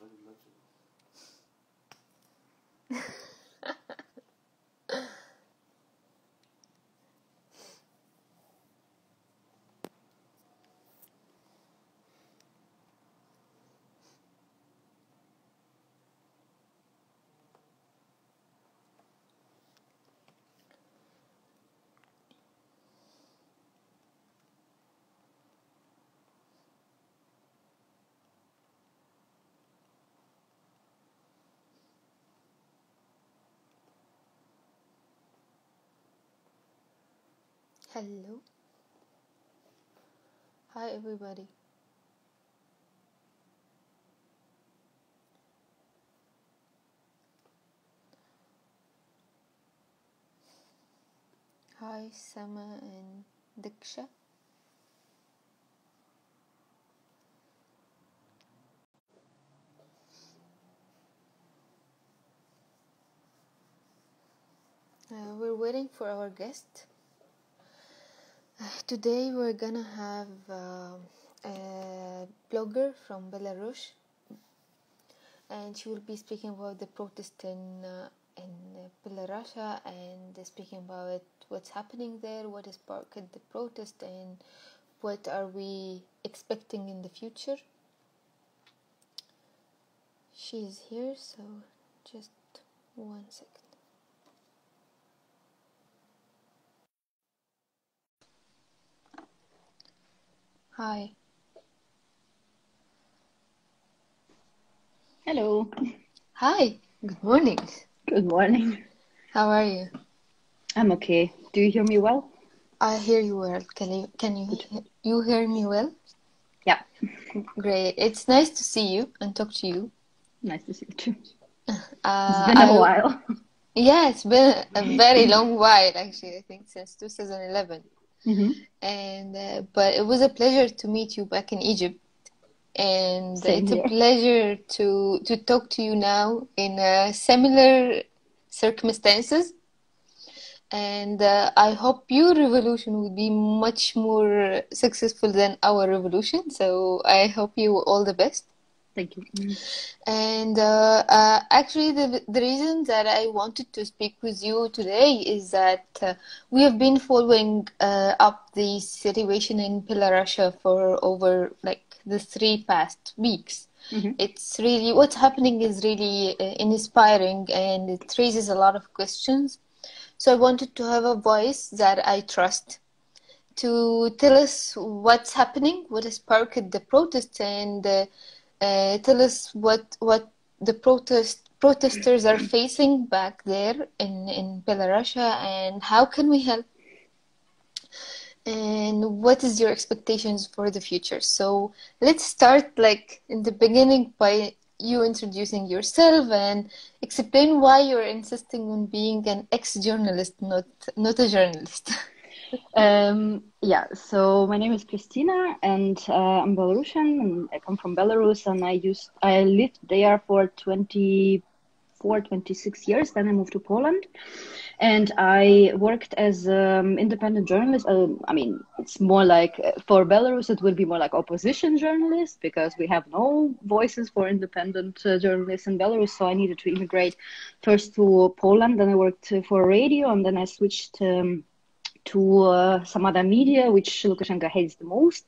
very Hello. Hi, everybody. Hi, Sama and Diksha. Uh, we're waiting for our guest. Today we're gonna have uh, a blogger from Belarus, and she will be speaking about the protest in uh, in Belarus and speaking about what's happening there, what has sparked the protest, and what are we expecting in the future. She's here, so just one second. Hi. Hello. Hi. Good morning. Good morning. How are you? I'm okay. Do you hear me well? I hear you well. Can you can you he- you hear me well? Yeah. Great. It's nice to see you and talk to you. Nice to see you too. Uh, It's been a I- while. Yeah, it's been a very long while actually. I think since 2011. Hmm And uh, but it was a pleasure to meet you back in Egypt, and Same it's a pleasure to to talk to you now in uh, similar circumstances. And uh, I hope your revolution will be much more successful than our revolution. So I hope you all the best. Thank you. And uh, uh, actually, the the reason that I wanted to speak with you today is that uh, we have been following uh, up the situation in Belarus for over like the three past weeks. Mhm. It's really what's happening is really uh, inspiring and it raises a lot of questions. So I wanted to have a voice that I trust to tell us what's happening, what has sparked the protest, and uh, tell us what what the protest protesters are facing back there in in Belarus, and how can we help, and what is your expectations for the future. So let's start like in the beginning by you introducing yourself and explain why you're insisting on being an ex-journalist, not not a journalist. Um, yeah, so my name is Christina and uh, I'm Belarusian and I come from Belarus and I used I lived there for 24, 26 years. Then I moved to Poland and I worked as um, independent journalist. Um, I mean, it's more like uh, for Belarus, it would be more like opposition journalist because we have no voices for independent uh, journalists in Belarus. So I needed to immigrate first to Poland. Then I worked for radio, and then I switched um, to uh, some other media, which Lukashenko hates the most.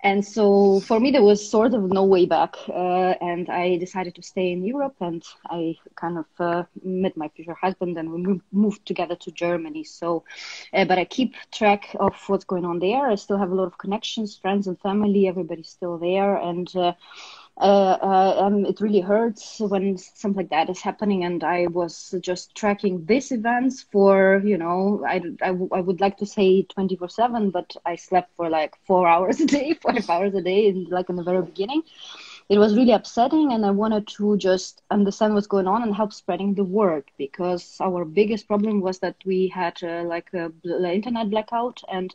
And so for me, there was sort of no way back. Uh, and I decided to stay in Europe and I kind of uh, met my future husband and we moved, together to Germany. So, uh, but I keep track of what's going on there. I still have a lot of connections, friends and family. Everybody's still there. And uh, um, it really hurts when something like that is happening. And I was just tracking these events for, you know, I, I, would like to say 24 7, but I slept for like four hours a day, five hours a day, in, like in the very beginning. It was really upsetting, and I wanted to just understand what's going on and help spreading the word because our biggest problem was that we had uh, like a internet blackout, and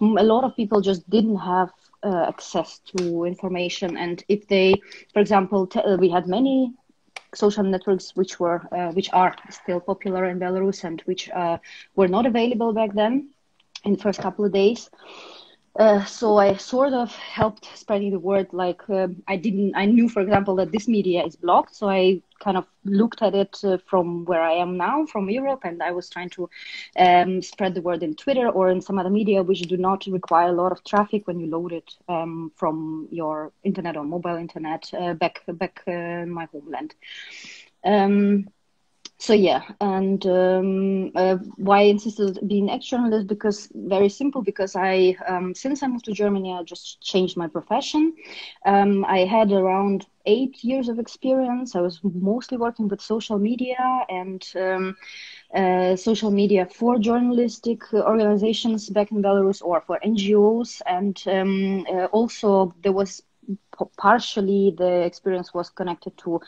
a lot of people just didn't have uh, access to information. And if they, for example, uh, we had many social networks which were uh, which are still popular in Belarus and which uh, were not available back then in the first couple of days. Uh, so I sort of helped spreading the word. Like uh, I didn't, I knew, for example, that this media is blocked. So I kind of looked at it uh, from where I am now, from Europe, and I was trying to um, spread the word in Twitter or in some other media which do not require a lot of traffic when you load it um, from your internet or mobile internet uh, back back uh, in my homeland. So yeah and um, uh, why i insisted being ex journalist because very simple because i um, since i moved to germany i just changed my profession. Um, i had around eight years of experience. I was mostly working with social media and um, uh, social media for journalistic organizations back in belarus or for ngos and um, uh, also there was partially the experience was connected to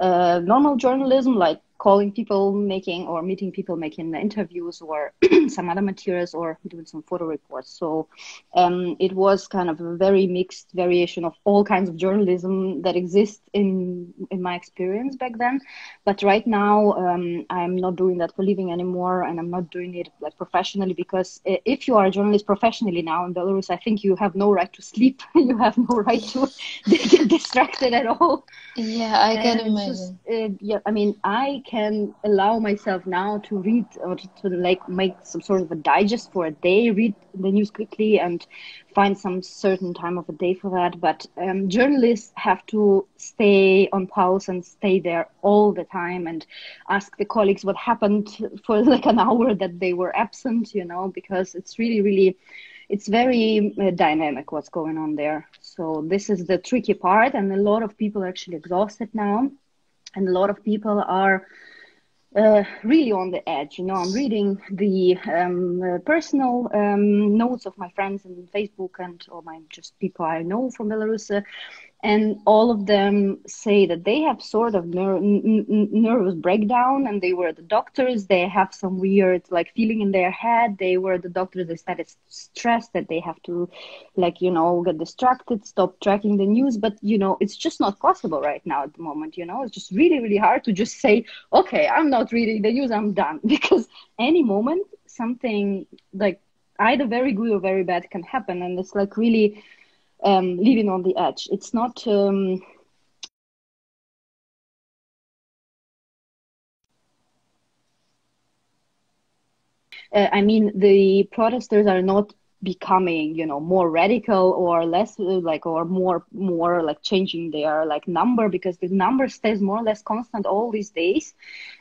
uh, normal journalism like calling people making or meeting people making the interviews or some other materials or doing some photo reports. So um, it was kind of a very mixed variation of all kinds of journalism that exists in in my experience back then. But right now um, i'm not doing that for living anymore and i'm not doing it like professionally because if you are a journalist professionally now in belarus i think you have no right to sleep. You have no right to get distracted at all. Yeah i can imagine just, uh, yeah i mean i can allow myself now to read or to, to, like make some sort of a digest for a day, read the news quickly and find some certain time of a day for that. But um, journalists have to stay on pulse and stay there all the time and ask the colleagues what happened for like an hour that they were absent, you know, because it's really, really it's very uh, dynamic what's going on there. So this is the tricky part, and a lot of people are actually exhausted now and a lot of people are uh, really on the edge. You know, I'm reading the um, uh, personal um, notes of my friends on Facebook and or my just people I know from Belarus, uh, and all of them say that they have sort of ner- nervous breakdown and they were the doctors. They have some weird like feeling in their head. They were the doctors. They started stressed that they have to like you know get distracted stop tracking the news. But you know it's just not possible right now at the moment you know? It's just really really hard to just say okay i'm not reading the news. I'm done. Because any moment something like either very good or very bad can happen. And it's like really um, living on the edge. It's not. Um, uh, I mean, the protesters are not becoming you know more radical or less like or more more like changing their like number because the number stays more or less constant all these days.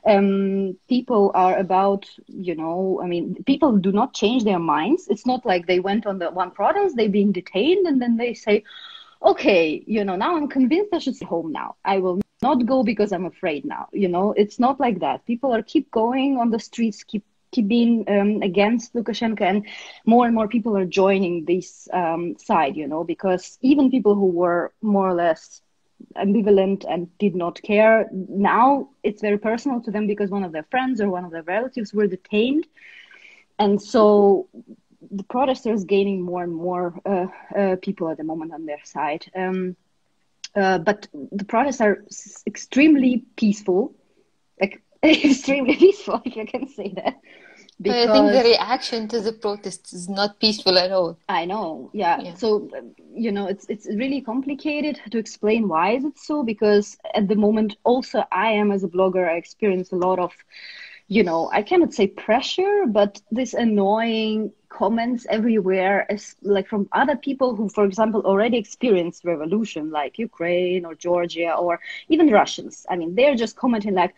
Um people are about you know i mean people do not change their minds. It's not like they went on the one protest they being detained and then they say okay you know now i'm convinced i should stay home now. I will not go because i'm afraid now. You know it's not like that. People are keep going on the streets keep keep being um, against Lukashenko, and more and more people are joining this um, side, you know, because even people who were more or less ambivalent and did not care, now it's very personal to them because one of their friends or one of their relatives were detained. And so the protesters gaining more and more uh, uh, people at the moment on their side. Um, uh, but the protests are extremely peaceful, extremely peaceful, if I can say that. Because... But I think the reaction to the protests is not peaceful at all. I know, yeah. yeah. So you know, it's it's really complicated to explain why is it so. Because at the moment, also I am as a blogger, I experience a lot of, you know, I cannot say pressure, but this annoying comments everywhere, as like from other people who, for example, already experienced revolution, like Ukraine or Georgia or even Russians. I mean, they're just commenting like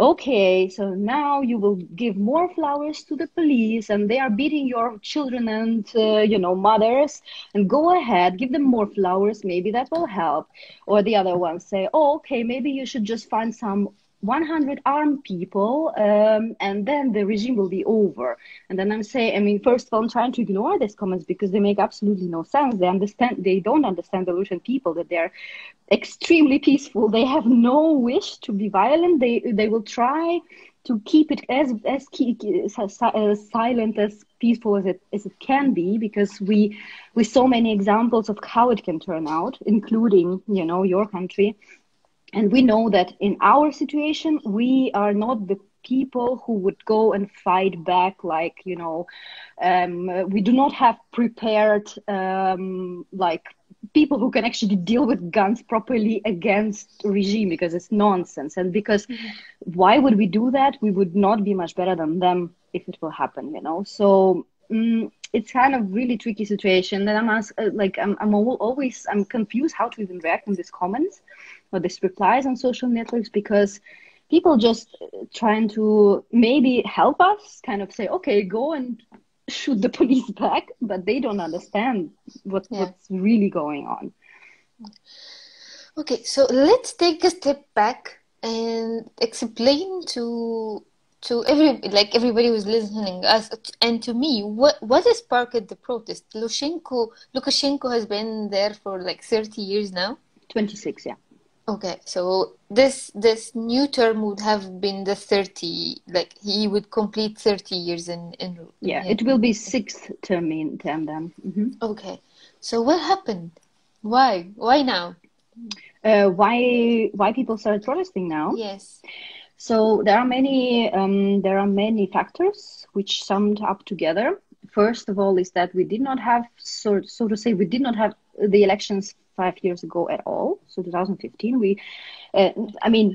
okay, so now you will give more flowers to the police and they are beating your children and, uh, you know, mothers and go ahead, give them more flowers. Maybe that will help. Or the other ones say, oh, okay, maybe you should just find some 100 armed people um, and then the regime will be over. And then i'm saying i mean first of all i'm trying to ignore these comments because they make absolutely no sense. They understand they don't understand the russian people that they're extremely peaceful. They have no wish to be violent. They they will try to keep it as as, as, as silent as peaceful as it as it can be because we we so many examples of how it can turn out including you know your country and we know that in our situation we are not the people who would go and fight back like you know um, we do not have prepared um, like people who can actually deal with guns properly against regime because it's nonsense. And because mm-hmm. why would we do that? We would not be much better than them if it will happen you know? So um, it's kind of really tricky situation and i'm asked, uh, like i'm, I'm always i'm confused how to even react in these comments or these replies on social networks because people just uh, trying to maybe help us kind of say okay go and shoot the police back but they don't understand what, yeah. what's really going on. Okay so let's take a step back and explain to to every like everybody who's listening us and to me what what has sparked the protest? Lukashenko Lukashenko has been there for like 30 years now? 26 yeah Okay, so this this new term would have been the thirty, like he would complete thirty years in in. Yeah, in, it will be sixth term in term then. Mm-hmm. Okay, so what happened? Why? Why now? Uh, why why people started protesting now? Yes. So there are many um, there are many factors which summed up together. First of all, is that we did not have so so to say we did not have the elections five years ago at all. So 2015, we, uh, I mean,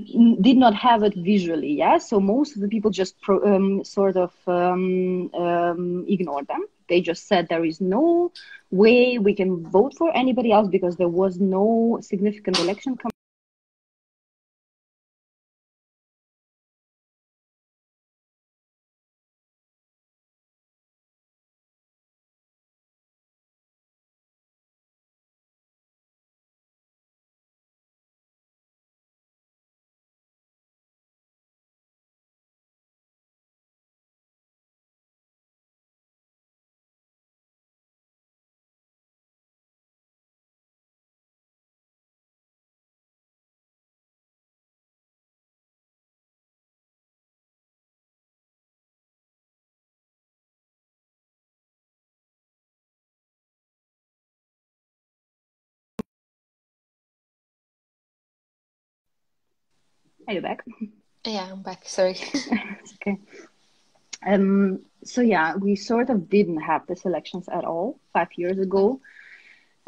did not have it visually. Yeah. So most of the people just pro, um, sort of um, um, ignored them. They just said there is no way we can vote for anybody else because there was no significant election. Are you back? Yeah, I'm back. Sorry. okay. Um, so yeah, we sort of didn't have the elections at all five years ago.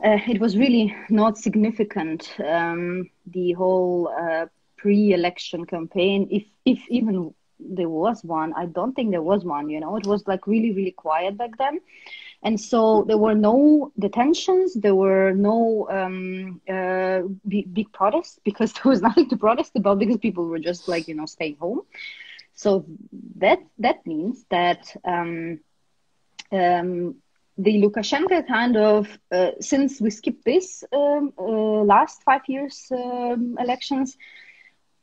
Uh, it was really not significant. Um, the whole uh, pre-election campaign, if if even there was one, I don't think there was one. You know, it was like really really quiet back then. And so there were no detentions, there were no um, uh, big, big protests because there was nothing to protest about because people were just like, you know, staying home. So that that means that um, um, the Lukashenko kind of, uh, since we skipped this um, uh, last five years um, elections,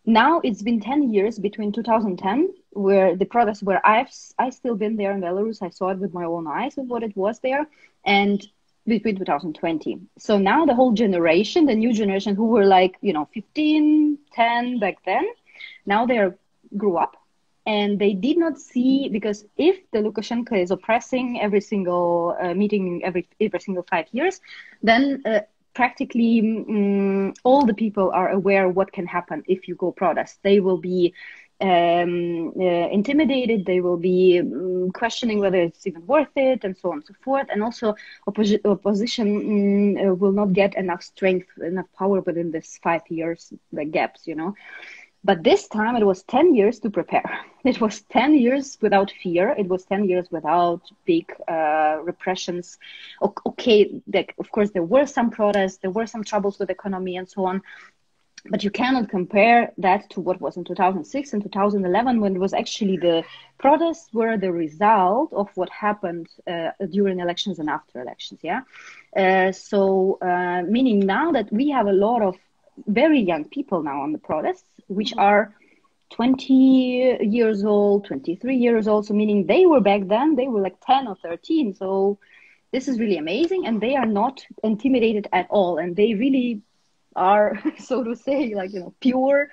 now it's been 10 years between 2010 where the protests where i've i still been there in belarus i saw it with my own eyes of what it was there and between 2020 so now the whole generation the new generation who were like you know 15 10 back then now they are grew up and they did not see because if the lukashenko is oppressing every single uh, meeting every every single five years then uh, practically um, all the people are aware what can happen if you go protest. They will be um, uh, intimidated. They will be um, questioning whether it's even worth it, and so on and so forth. And also, opposi- opposition um, uh, will not get enough strength, enough power within this five years the gaps. You know, but this time it was 10 years to prepare. It was 10 years without fear. It was 10 years without big uh, repressions. Okay, like, of course, there were some protests, there were some troubles with economy and so on. But you cannot compare that to what was in 2006 and 2011 when it was actually the protests were the result of what happened uh, during elections and after elections. Yeah. Uh, so, uh, meaning now that we have a lot of very young people now on the protests, which mm-hmm. are 20 years old, 23 years old. So, meaning they were back then, they were like 10 or 13. So, this is really amazing. And they are not intimidated at all. And they really are, so to say, like, you know, pure.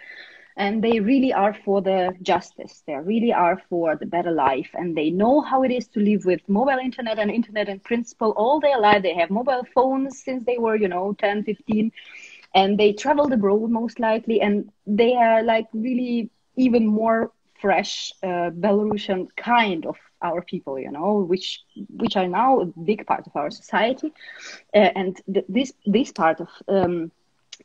And they really are for the justice. They really are for the better life. And they know how it is to live with mobile internet and internet in principle all their life. They have mobile phones since they were, you know, 10, 15 and they traveled abroad most likely and they are like really even more fresh uh, Belarusian kind of our people, you know, which which are now a big part of our society, uh, and th- this this part of um,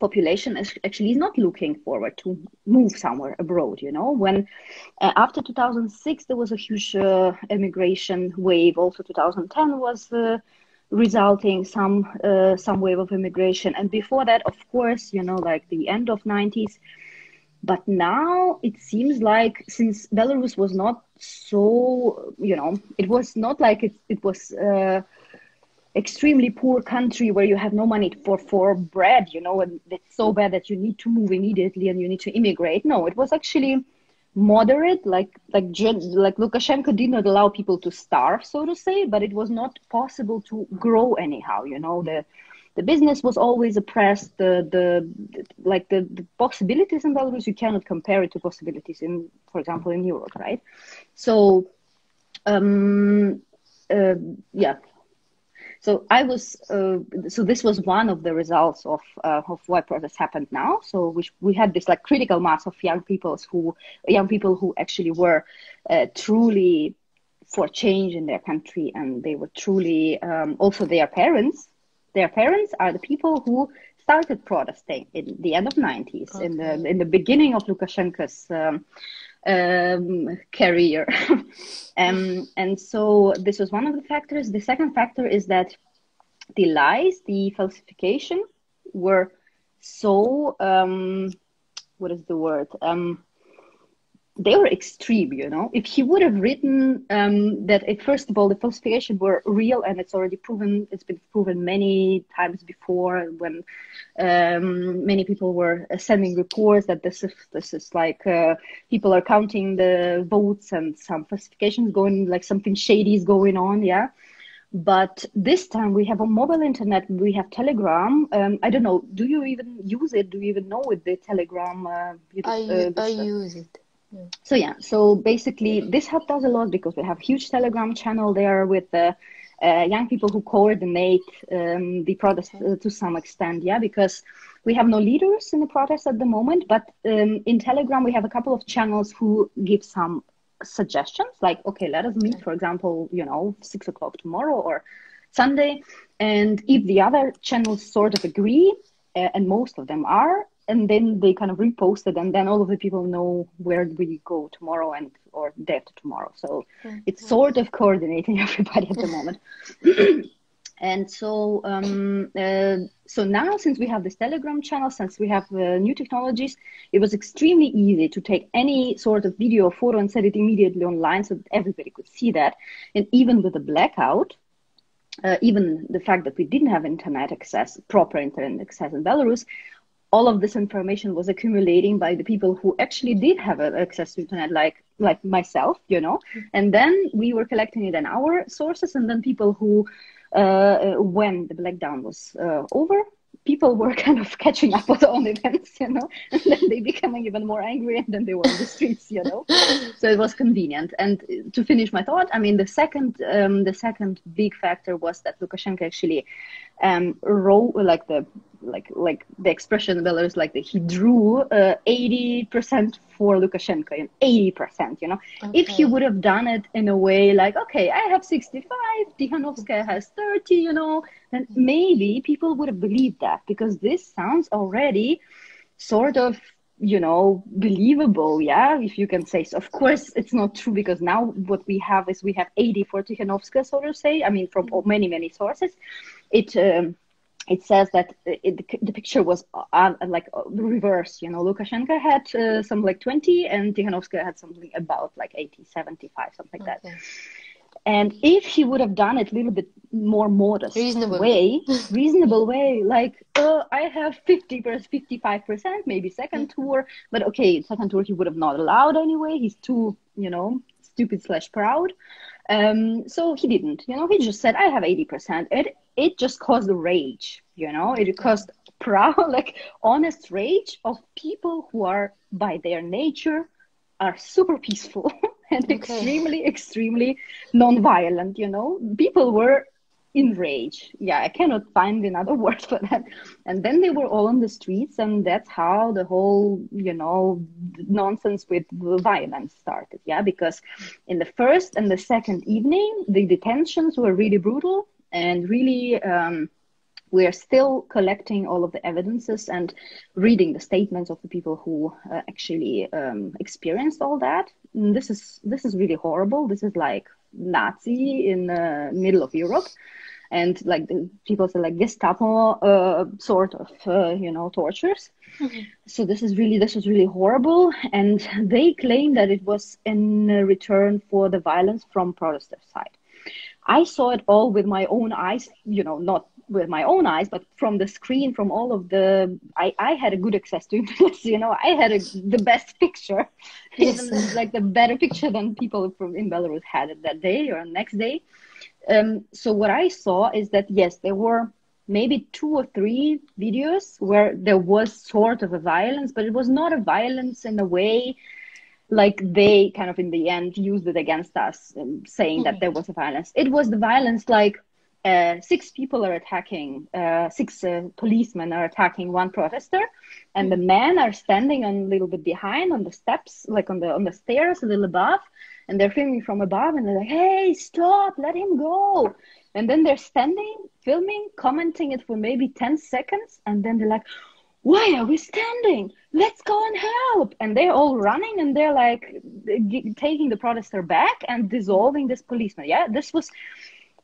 population is actually is not looking forward to move somewhere abroad. You know, when uh, after 2006 there was a huge uh, immigration wave. Also, 2010 was. Uh, resulting some uh, some wave of immigration and before that of course you know like the end of 90s but now it seems like since belarus was not so you know it was not like it, it was uh, extremely poor country where you have no money for for bread you know and it's so bad that you need to move immediately and you need to immigrate. No it was actually moderate like like like lukashenko did not allow people to starve so to say but it was not possible to grow anyhow you know. The the business was always oppressed. The the, the like the, the possibilities in belarus you cannot compare it to possibilities in for example in europe right? So um uh, yeah so I was, uh, so this was one of the results of uh, of why protests happened now. So we we had this like critical mass of young people who young people who actually were uh, truly for change in their country, and they were truly um, also their parents. Their parents are the people who started protesting in the end of 90s, okay. in the in the beginning of Lukashenko's. Um, um, career. um, and so this was one of the factors. The second factor is that the lies, the falsification were so, um, what is the word? Um, they were extreme, you know. If he would have written um, that, it, first of all, the falsification were real and it's already proven, it's been proven many times before when um, many people were sending reports that this is, this is like uh, people are counting the votes and some falsifications going, like something shady is going on, yeah. But this time we have a mobile internet, we have Telegram. Um, I don't know, do you even use it? Do you even know with the Telegram? Uh, I, uh, I use it so yeah, so basically this helped us a lot because we have huge Telegram channel there with uh, uh, young people who coordinate um, the protest uh, to some extent. Yeah, because we have no leaders in the protest at the moment, but um, in Telegram we have a couple of channels who give some suggestions, like okay, let us meet, for example, you know, six o'clock tomorrow or Sunday, and if the other channels sort of agree, uh, and most of them are, and then they kind of repost it and then all of the people know where we go tomorrow and or day after tomorrow. So mm-hmm. it's sort of coordinating everybody at the moment. And so um, uh, so now since we have this telegram channel since we have uh, new technologies it was extremely easy to take any sort of video or photo and set it immediately online so that everybody could see that. And even with a blackout uh, even the fact that we didn't have internet access proper internet access in belarus all of this information was accumulating by the people who actually did have access to internet like like myself you know and then we were collecting it in our sources and then people who uh, when the blackdown was uh, over people were kind of catching up on events, you know, and then they becoming even more angry and then they were in the streets, you know. so it was convenient. And to finish my thought, I mean, the second, um, the second big factor was that Lukashenko actually um, wrote like the like like the expression in Belarus, like the, he drew uh, eighty uh, percent for Lukashenko and eighty percent. You know, okay. if he would have done it in a way like, okay, I have sixty-five, Tikhanovskaya has thirty, you know, then maybe people would have believed that because this sounds already sort of you know believable yeah if you can say so of course it's not true because now what we have is we have 80 for tikhanovskaya so to say i mean from many many sources it um, it says that it, the picture was uh, like uh, reverse. You know, Lukashenko had uh, something like 20 and Tikhanovskaya had something about like 80, 75, something like okay. that. And if he would have done it a little bit more modest reasonable. way, reasonable way, like uh, I have 50 55 percent, maybe second mm-hmm. tour, but okay, second tour he would have not allowed anyway. He's too, you know, stupid slash proud. Um, so he didn't, you know, he just said, I have 80%. It, it just caused rage, you know, it caused proud, like honest rage of people who are by their nature are super peaceful and okay. extremely, extremely non-violent, you know, people were enraged. Yeah, I cannot find another word for that. And then they were all on the streets, and that's how the whole, you know, nonsense with violence started. Yeah, because in the first and the second evening, the detentions were really brutal and really. Um, we are still collecting all of the evidences and reading the statements of the people who uh, actually um, experienced all that. And this is this is really horrible. This is like Nazi in the middle of Europe, and like the people say like Gestapo uh, sort of uh, you know tortures. Mm-hmm. So this is really this was really horrible, and they claim that it was in return for the violence from Protestant side. I saw it all with my own eyes, you know, not with my own eyes, but from the screen, from all of the, I, I had a good access to this, you know, I had a, the best picture, yes. even like the better picture than people from in Belarus had it that day or next day. Um, so what I saw is that yes, there were maybe two or three videos where there was sort of a violence, but it was not a violence in a way like they kind of in the end used it against us, um, saying mm-hmm. that there was a violence. It was the violence like uh, six people are attacking, uh, six uh, policemen are attacking one protester, and the men are standing a little bit behind on the steps, like on the on the stairs a little above, and they're filming from above and they're like, hey, stop, let him go. And then they're standing, filming, commenting it for maybe 10 seconds. And then they're like, why are we standing? Let's go and help. And they're all running and they're like taking the protester back and dissolving this policeman. Yeah, this was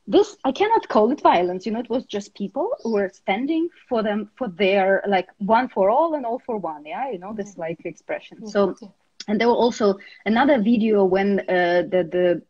this i cannot call it violence. You know it was just people who were standing for them for their like one for all and all for one. Yeah you know this like expression. So and there were also another video when uh, the the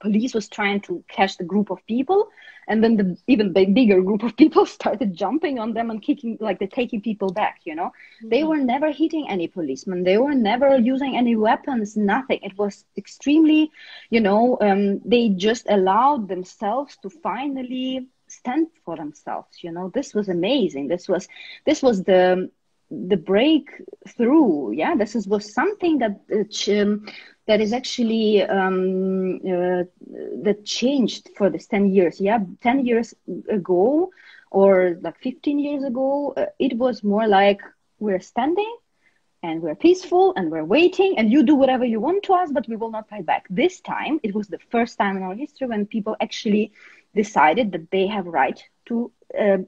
police was trying to catch the group of people and then the even the bigger group of people started jumping on them and kicking like they're taking people back you know? Mm-hmm. they were never hitting any policemen. They were never using any weapons nothing. It was extremely you know um, they just allowed themselves to finally stand for themselves you know? This was amazing. This was this was the the breakthrough. Yeah this is was something that um, that is actually um, uh, that changed for this 10 years. Yeah 10 years ago or like 15 years ago uh, it was more like we're standing and we're peaceful and we're waiting and you do whatever you want to us but we will not fight back. This time it was the first time in our history when people actually decided that they have right to uh,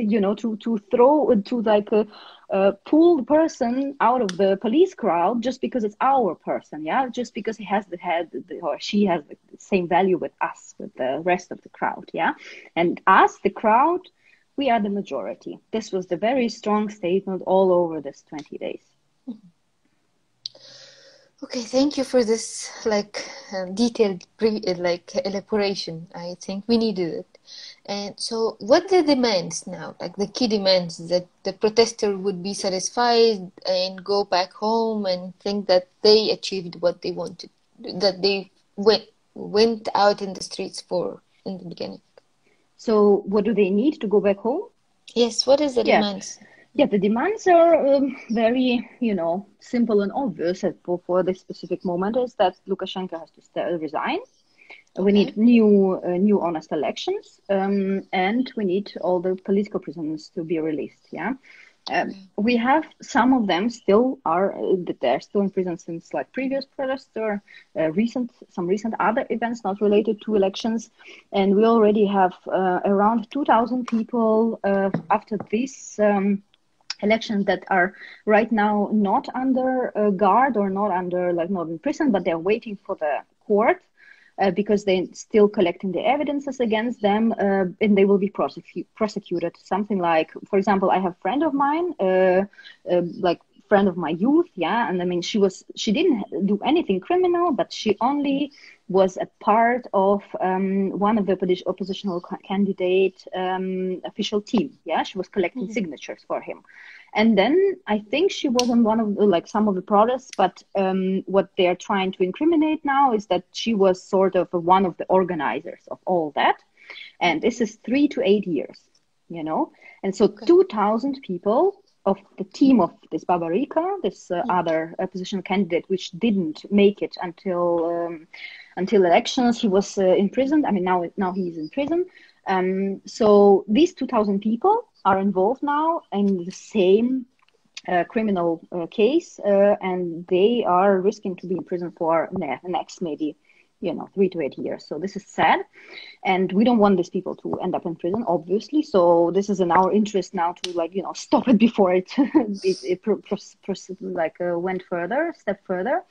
you know to to throw to like uh, uh, pull the person out of the police crowd just because it's our person yeah? Just because he has the head or she has the same value with us with the rest of the crowd yeah? And us the crowd we are the majority. This was the very strong statement all over this 20 days. Okay thank you for this like uh, detailed pre- like elaboration. I think we needed it and so, what the demands now? Like the key demands that the protester would be satisfied and go back home and think that they achieved what they wanted, that they went went out in the streets for in the beginning. So, what do they need to go back home? Yes. What is the yeah. demands? Yeah, the demands are um, very, you know, simple and obvious for, for this specific moment is that Lukashenko has to st- resign we need new, uh, new honest elections, um, and we need all the political prisoners to be released. Yeah, um, we have some of them still are uh, they're still in prison since like previous protests or uh, recent some recent other events not related to elections, and we already have uh, around two thousand people uh, after this. Um, elections that are right now not under guard or not under like not in prison but they're waiting for the court uh, because they're still collecting the evidences against them uh, and they will be prosecu- prosecuted. Something like, for example, I have a friend of mine, uh, uh, like friend of my youth, yeah, and I mean, she was she didn't do anything criminal, but she only was a part of um, one of the oppositional candidate um, official team. Yeah, she was collecting mm-hmm. signatures for him, and then I think she was on one of the, like some of the protests. But um, what they are trying to incriminate now is that she was sort of one of the organizers of all that, and this is three to eight years, you know. And so okay. two thousand people of the team of this Babaryka, this uh, mm-hmm. other opposition candidate, which didn't make it until um, until elections. He was uh, imprisoned. I mean, now now he's in prison. Um, so these 2,000 people are involved now in the same uh, criminal uh, case, uh, and they are risking to be in prison for ne- next maybe you know three to eight years. So this is sad. And we don't want these people to end up in prison obviously. So this is in our interest now to like you know stop it before it it, it pro- pro- like uh, went further step further.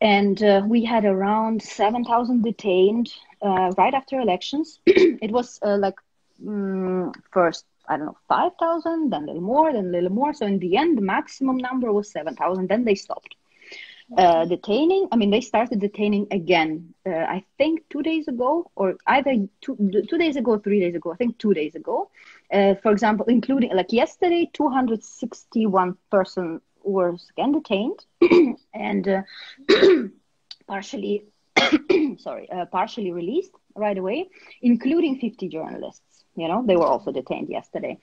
And uh, we had around 7000 detained uh, right after elections. It was like mm, first I don't know, 5,000, then a little more, then a little more. So in the end, the maximum number was 7,000. Then they stopped uh, detaining. I mean, they started detaining again. Uh, I think two days ago, or either two, two days ago, three days ago. I think two days ago. Uh, for example, including like yesterday, 261 person were again detained and uh, partially, sorry, uh, partially released right away, including 50 journalists. You know, they were also detained yesterday.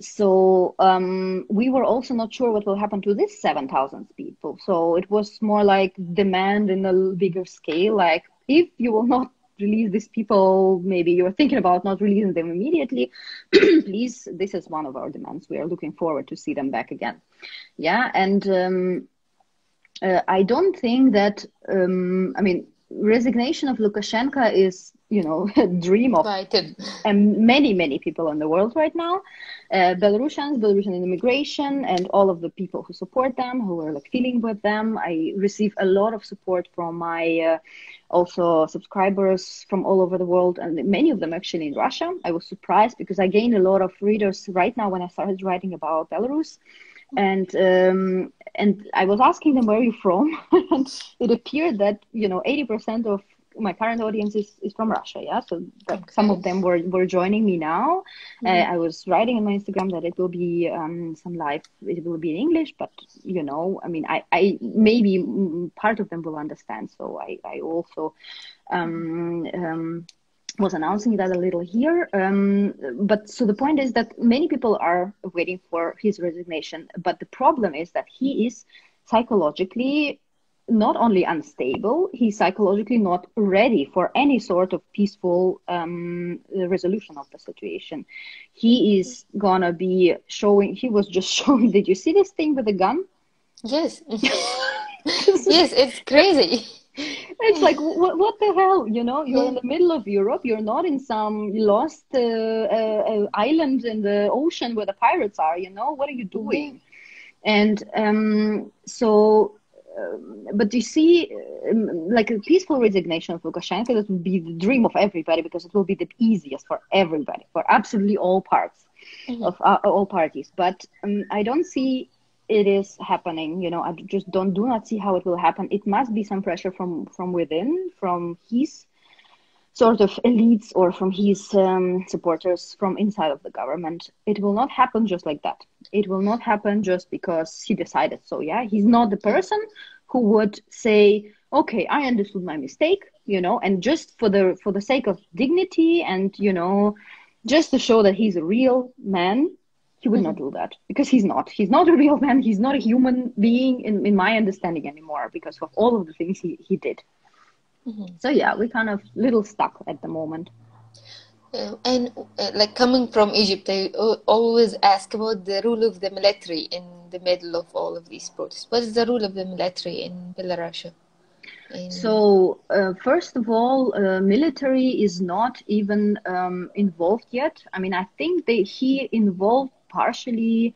So um, we were also not sure what will happen to this 7,000 people. So it was more like demand in a bigger scale. Like, if you will not release these people, maybe you're thinking about not releasing them immediately, please, this is one of our demands. We are looking forward to see them back again. Yeah. And um, uh, I don't think that, um, I mean, resignation of Lukashenko is you know a dream of and many many people in the world right now. Uh, belarusians belarusian immigration and all of the people who support them who are like feeling with them. I receive a lot of support from my uh, also subscribers from all over the world and many of them actually in russia. I was surprised because i gained a lot of readers right now when i started writing about belarus and um, and I was asking them where are you from, and it appeared that you know eighty percent of my current audience is, is from Russia, yeah. So okay. some of them were, were joining me now. Mm-hmm. Uh, I was writing on my Instagram that it will be um, some live, it will be in English, but you know, I mean, I, I maybe part of them will understand. So I, I also um, um, was announcing that a little here. Um, but so the point is that many people are waiting for his resignation, but the problem is that he is psychologically not only unstable, he's psychologically not ready for any sort of peaceful um, resolution of the situation. He is gonna be showing, he was just showing, did you see this thing with the gun? Yes. yes, it's crazy. It's like, what, what the hell? You know, you're yeah. in the middle of Europe, you're not in some lost uh, uh, uh island in the ocean where the pirates are, you know, what are you doing? And um, so um, but you see, um, like a peaceful resignation of Lukashenko, that would be the dream of everybody because it will be the easiest for everybody, for absolutely all parts mm-hmm. of uh, all parties. But um, I don't see it is happening. You know, I just don't do not see how it will happen. It must be some pressure from from within, from his sort of elites or from his um, supporters from inside of the government. It will not happen just like that. It will not happen just because he decided so. Yeah, he's not the person who would say, "Okay, I understood my mistake," you know, and just for the for the sake of dignity and you know, just to show that he's a real man. He would mm-hmm. not do that because he's not. He's not a real man. He's not a human being in, in my understanding anymore because of all of the things he, he did. Mm-hmm. So yeah, we're kind of little stuck at the moment. And uh, like coming from Egypt, I always ask about the rule of the military in the middle of all of these protests. What is the rule of the military in Belarus? In... So uh, first of all, uh, military is not even um, involved yet. I mean, I think they he involved partially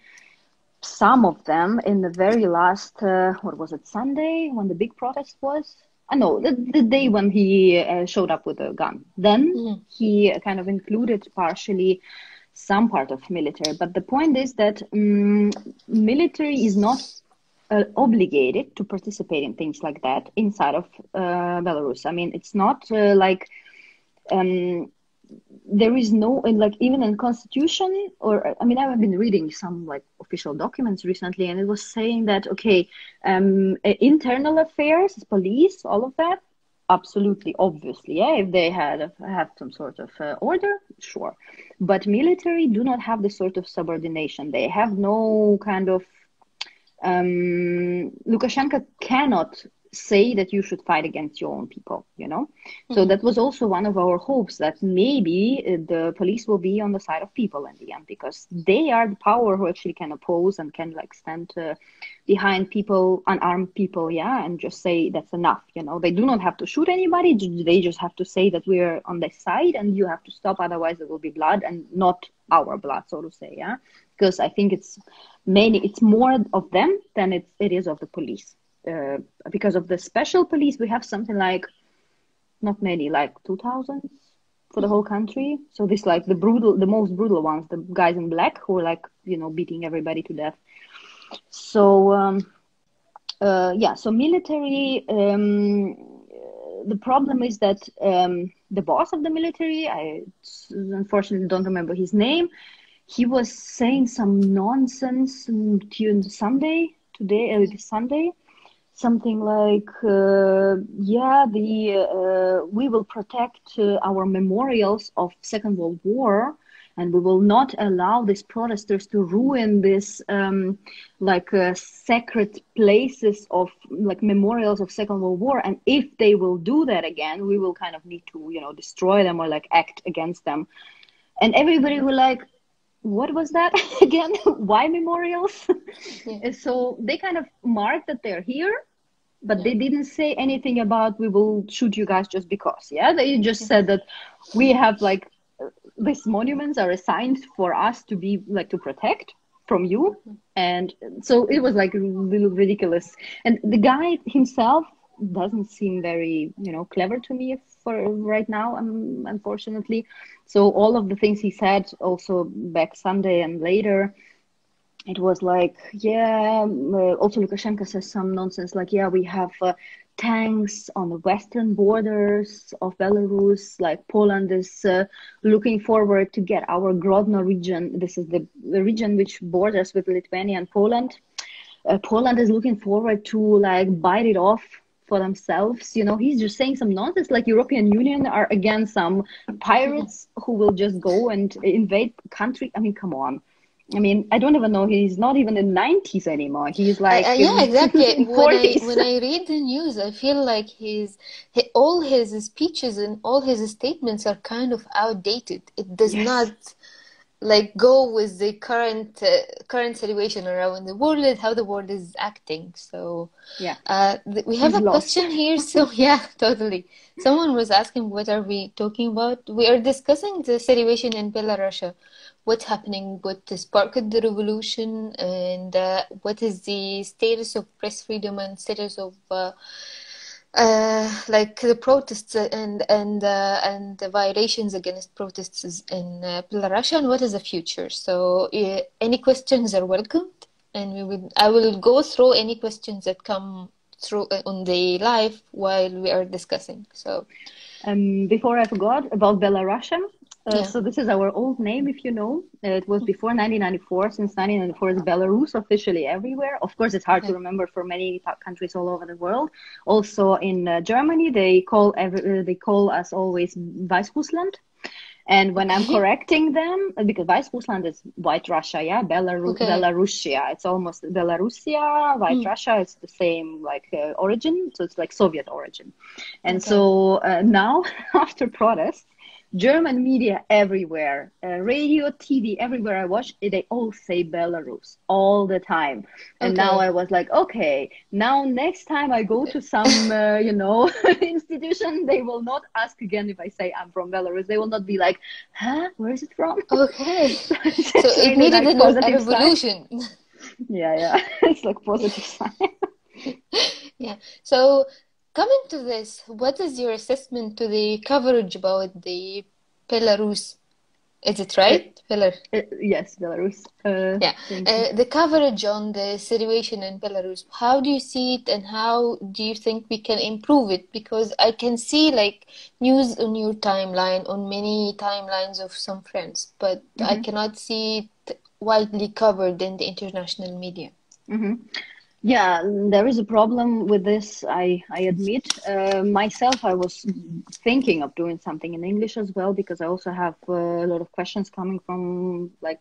some of them in the very last uh, what was it Sunday when the big protest was I know the, the day when he uh, showed up with a gun. Then mm. he kind of included partially some part of military. But the point is that um, military is not uh, obligated to participate in things like that inside of uh, Belarus. I mean, it's not uh, like um, there is no and like even in constitution or i mean i've been reading some like official documents recently and it was saying that okay um internal affairs police all of that absolutely obviously yeah if they had have some sort of uh, order sure. But military do not have the sort of subordination. They have no kind of um lukashenko cannot say that you should fight against your own people you know? Mm-hmm. so that was also one of our hopes that maybe uh, the police will be on the side of people in the end because they are the power who actually can oppose and can like stand uh, behind people unarmed people yeah and just say that's enough you know? They do not have to shoot anybody they just have to say that we're on their side and you have to stop otherwise there will be blood and not our blood so to say yeah? Because i think it's mainly it's more of them than it's, it is of the police uh, because of the special police, we have something like not many, like two thousand for the whole country. So this like the brutal, the most brutal ones, the guys in black who are like you know beating everybody to death. So um, uh, yeah, so military. Um, the problem is that um, the boss of the military, I unfortunately don't remember his name. He was saying some nonsense on Sunday today, uh, Sunday, something like, uh, yeah, the uh, we will protect uh, our memorials of Second World War, and we will not allow these protesters to ruin this um, like uh, sacred places of like memorials of Second World War. And if they will do that again, we will kind of need to you know destroy them or like act against them. And everybody will like, what was that again? Why memorials? Yeah. so they kind of mark that they're here but they didn't say anything about we will shoot you guys just because. Yeah they just said that we have like these monuments are assigned for us to be like to protect from you. And so it was like a little ridiculous. And the guy himself doesn't seem very you know clever to me for right now um, unfortunately. So all of the things he said also back sunday and later it was like, yeah, um, uh, also Lukashenko says some nonsense like, yeah, we have uh, tanks on the western borders of Belarus. Like Poland is uh, looking forward to get our Grodno region. This is the, the region which borders with Lithuania and Poland. Uh, Poland is looking forward to like bite it off for themselves. You know, he's just saying some nonsense like European Union are against some pirates who will just go and invade country. I mean, come on I mean, I don't even know. He's not even in nineties anymore. He's like uh, yeah, exactly. when I when I read the news, I feel like his he, all his speeches and all his statements are kind of outdated. It does yes. not like go with the current uh, current situation around the world, and how the world is acting. So yeah, uh, th- we have He's a lost. question here. So yeah, totally. Someone was asking, what are we talking about? We are discussing the situation in Belarus what's happening, what sparked the revolution, and uh, what is the status of press freedom and status of uh, uh, like the protests and and uh, and the violations against protests in uh, Belarus, and what is the future. So, uh, any questions are welcomed, and we will. I will go through any questions that come through uh, on the live while we are discussing. So. Um, before I forgot about Belarusian, uh, yeah. So this is our old name, if you know. Uh, it was before 1994. Since 1994, it's Belarus officially everywhere. Of course, it's hard yeah. to remember for many countries all over the world. Also in uh, Germany, they call every, uh, they call us always Weißrussland. And when I'm correcting them, uh, because Weißrussland is White Russia, yeah, Belarus, okay. Belarusia, it's almost Belarusia, White mm. Russia, it's the same like uh, origin, so it's like Soviet origin. And okay. so uh, now, after protests, German media everywhere, uh, radio, TV, everywhere I watch, they all say Belarus all the time. And okay. now I was like, okay, now next time I go to some, uh, you know, institution, they will not ask again if I say I'm from Belarus. They will not be like, huh, where is it from? Okay. so it needed like a revolution. yeah, yeah. it's like positive sign. yeah. So Coming to this, what is your assessment to the coverage about the Belarus? Is it right? Belarus. Uh, yes, Belarus. Uh, yeah, uh, the coverage on the situation in Belarus. How do you see it, and how do you think we can improve it? Because I can see like news on your timeline, on many timelines of some friends, but mm-hmm. I cannot see it widely covered in the international media. Mm-hmm. Yeah, there is a problem with this. I I admit. Uh, myself, I was thinking of doing something in English as well because I also have uh, a lot of questions coming from like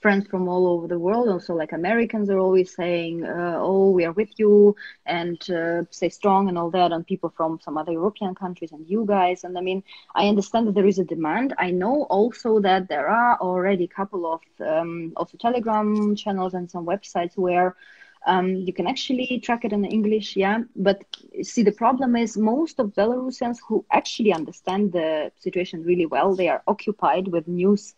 friends from all over the world. Also, like Americans are always saying, uh, "Oh, we are with you," and uh, stay strong and all that. And people from some other European countries and you guys. And I mean, I understand that there is a demand. I know also that there are already a couple of um, also Telegram channels and some websites where. Um, you can actually track it in English, yeah. But see, the problem is most of Belarusians who actually understand the situation really well, they are occupied with news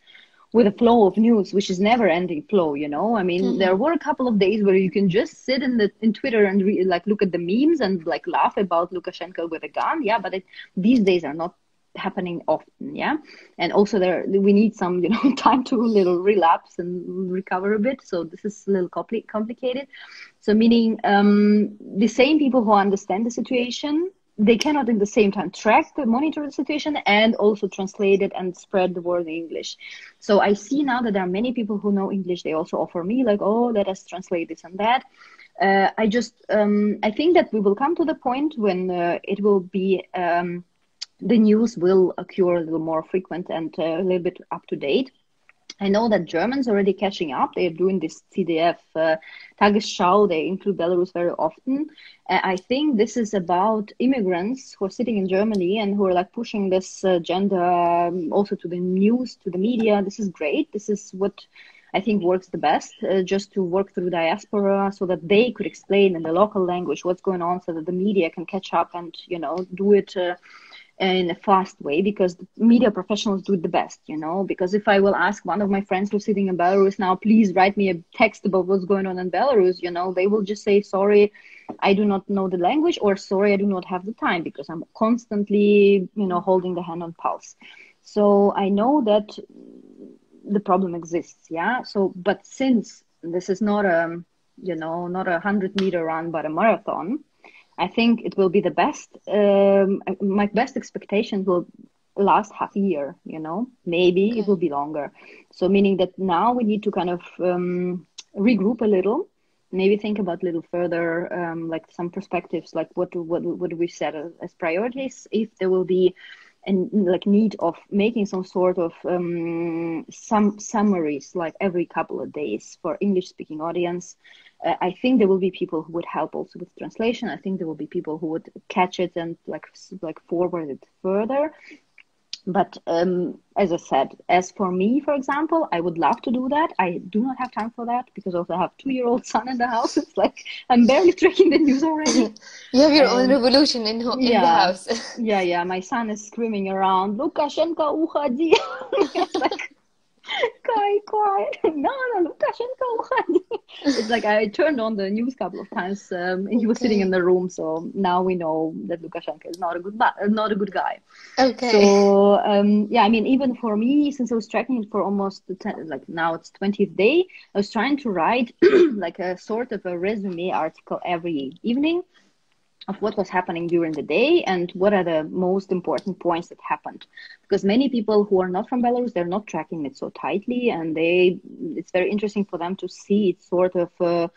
with a flow of news, which is never ending flow, you know. I mean, mm-hmm. there were a couple of days where you can just sit in the in Twitter and re- like look at the memes and like laugh about Lukashenko with a gun, yeah. But it, these days are not happening often, yeah. And also there we need some, you know, time to little relapse and recover a bit. So this is a little compli- complicated. So meaning um, the same people who understand the situation they cannot in the same time track the monitor the situation and also translate it and spread the word in english so i see now that there are many people who know english they also offer me like oh let us translate this and that uh, i just um, i think that we will come to the point when uh, it will be um, the news will occur a little more frequent and uh, a little bit up to date I know that Germans are already catching up. They're doing this ZDF uh, Tagesschau. They include Belarus very often. Uh, I think this is about immigrants who are sitting in Germany and who are like pushing this agenda um, also to the news, to the media. This is great. This is what I think works the best, uh, just to work through diaspora so that they could explain in the local language what's going on so that the media can catch up and, you know, do it uh, in a fast way because media professionals do the best, you know. Because if I will ask one of my friends who's sitting in Belarus now, please write me a text about what's going on in Belarus, you know, they will just say, sorry, I do not know the language, or sorry, I do not have the time because I'm constantly, you know, holding the hand on pulse. So I know that the problem exists, yeah. So, but since this is not a, you know, not a hundred meter run, but a marathon, I think it will be the best. Um, my best expectation will last half a year. You know, maybe okay. it will be longer. So meaning that now we need to kind of um, regroup a little. Maybe think about a little further, um, like some perspectives, like what what what do we set as priorities? If there will be and like need of making some sort of um, some summaries like every couple of days for english speaking audience uh, I think there will be people who would help also with translation. I think there will be people who would catch it and like like forward it further but um, as I said, as for me, for example, I would love to do that. I do not have time for that because also I have two-year-old son in the house. It's like I'm barely tracking the news already. you have your own revolution in, in yeah, the house. yeah, yeah. My son is screaming around, Lukashenko, Uhadi. like, Kai, quiet. No, no, Lukashenko. it's like I turned on the news a couple of times, um, and he was okay. sitting in the room. So now we know that Lukashenko is not a good, not a good guy. Okay. So um, yeah, I mean, even for me, since I was tracking it for almost ten, like now it's twentieth day, I was trying to write like a sort of a resume article every evening of what was happening during the day and what are the most important points that happened. Because many people who are not from belarus they're not tracking it so tightly and they it's very interesting for them to see it sort of uh,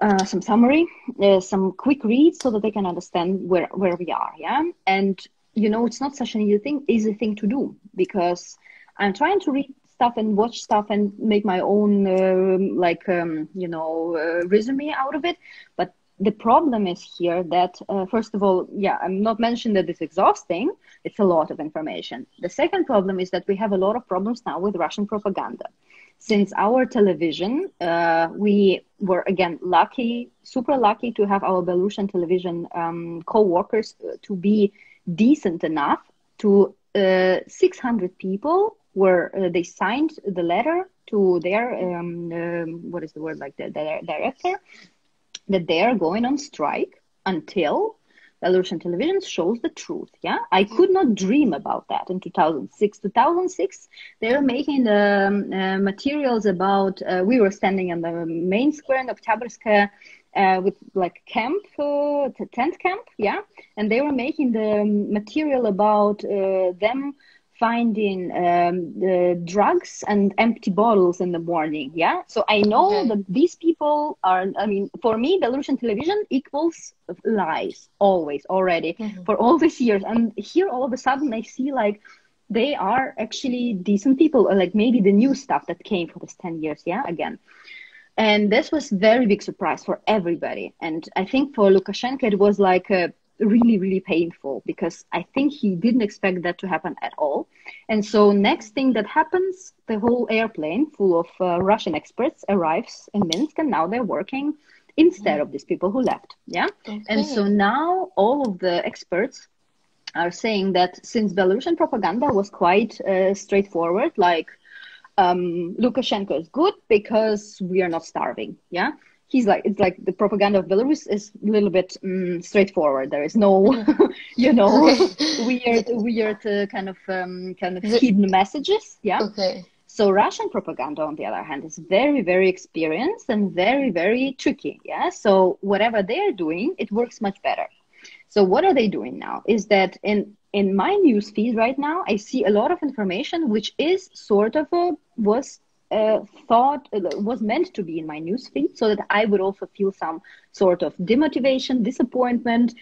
uh, some summary uh, some quick reads so that they can understand where where we are yeah? And you know it's not such an easy thing easy thing to do because i'm trying to read stuff and watch stuff and make my own uh, like um, you know uh, resume out of it but the problem is here that uh, first of all yeah i'm not mentioning that it's exhausting it's a lot of information. The second problem is that we have a lot of problems now with russian propaganda. Since our television uh, we were again lucky super lucky to have our belarusian television um, co-workers uh, to be decent enough to uh, 600 people where uh, they signed the letter to their um, um, what is the word like the, the director that they are going on strike until Belarusian television shows the truth. Yeah, I could not dream about that in 2006. 2006, they were making the um, uh, materials about. Uh, we were standing on the main square in Oktyabrskaya uh, with like camp, uh, tent camp. Yeah, and they were making the material about uh, them finding um, the drugs and empty bottles in the morning. Yeah. So I know okay. that these people are, I mean, for me, Belarusian television equals lies always already mm-hmm. for all these years. And here all of a sudden I see like they are actually decent people, or like maybe the new stuff that came for this 10 years, yeah, again. And this was very big surprise for everybody. And I think for Lukashenko, it was like a really, really painful because I think he didn't expect that to happen at all. And so next thing that happens, the whole airplane full of uh, Russian experts arrives in Minsk and now they're working instead of these people who left. Yeah. Okay. And so now all of the experts are saying that since Belarusian propaganda was quite uh, straightforward, like um, Lukashenko is good because we are not starving. Yeah. He's like, it's like the propaganda of Belarus is a little bit um, straightforward. There is no, you know, weird, weird uh, kind of, um, kind of hidden messages. Yeah. Okay. So Russian propaganda, on the other hand, is very, very experienced and very, very tricky. Yeah. So whatever they're doing, it works much better. So what are they doing now? Is that in in my news feed right now, I see a lot of information which is sort of a was uh, thought uh, was meant to be in my news feed, so that I would also feel some sort of demotivation, disappointment,